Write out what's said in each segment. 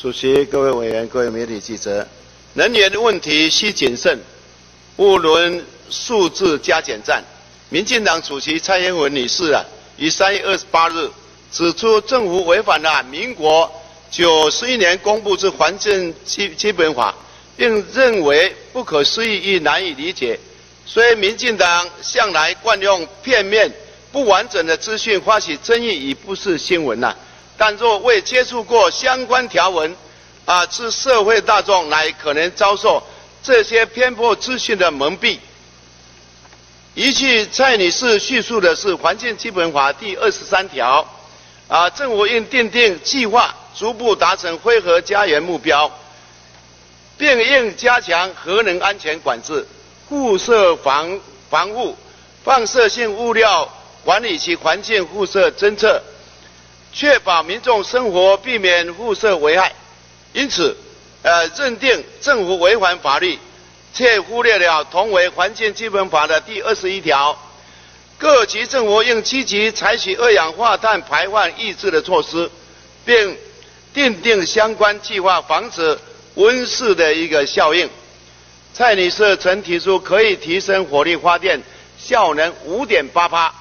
主席、各位委员、各位媒体记者，能源问题需谨慎，勿论数字加减战。民进党主席蔡英文女士啊，于三月二十八日指出，政府违反了民国九十一年公布之环境基基本法，并认为不可思议亦难以理解。虽民进党向来惯用片面、不完整的资讯发起争议，已不是新闻了。但若未接触过相关条文，啊，致社会大众乃可能遭受这些偏颇资讯的蒙蔽。依据蔡女士叙述的是《环境基本法》第二十三条，啊，政府应订定计划，逐步达成灰核家园目标，并应加强核能安全管制。辐射防防护、放射性物料管理及环境辐射侦测，确保民众生活避免辐射危害。因此，呃，认定政府违反法律，却忽略了同为环境基本法的第二十一条，各级政府应积极采取二氧化碳排放抑制的措施，并订定相关计划，防止温室的一个效应。蔡女士曾提出可以提升火力发电效能五点八帕，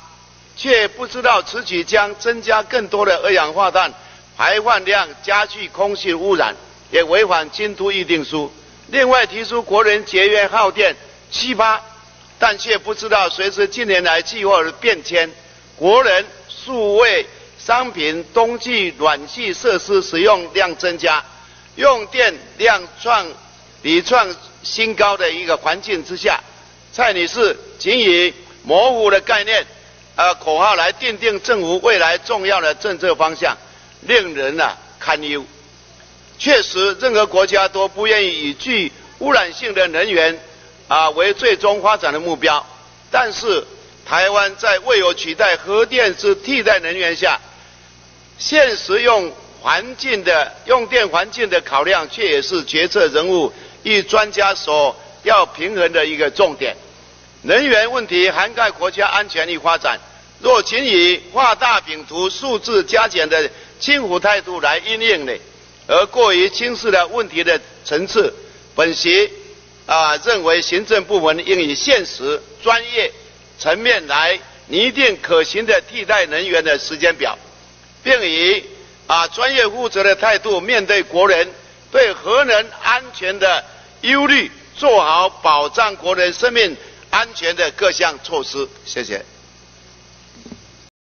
却不知道此举将增加更多的二氧化碳排放量，加剧空气污染，也违反京都议定书。另外提出国人节约耗电七八，但却不知道随着近年来气候的变迁，国人数位商品冬季暖气设施使用量增加，用电量创屡创。新高的一个环境之下，蔡女士仅以模糊的概念、呃口号来奠定政府未来重要的政策方向，令人啊堪忧。确实，任何国家都不愿意以具污染性的能源啊为最终发展的目标。但是，台湾在未有取代核电之替代能源下，现实用环境的用电环境的考量，却也是决策人物。与专家所要平衡的一个重点，能源问题涵盖国家安全与发展。若仅以画大饼图、数字加减的轻浮态度来应用呢，而过于轻视了问题的层次，本席啊认为行政部门应以现实、专业层面来拟定可行的替代能源的时间表，并以啊专业负责的态度面对国人。对核能安全的忧虑，做好保障国人生命安全的各项措施。谢谢。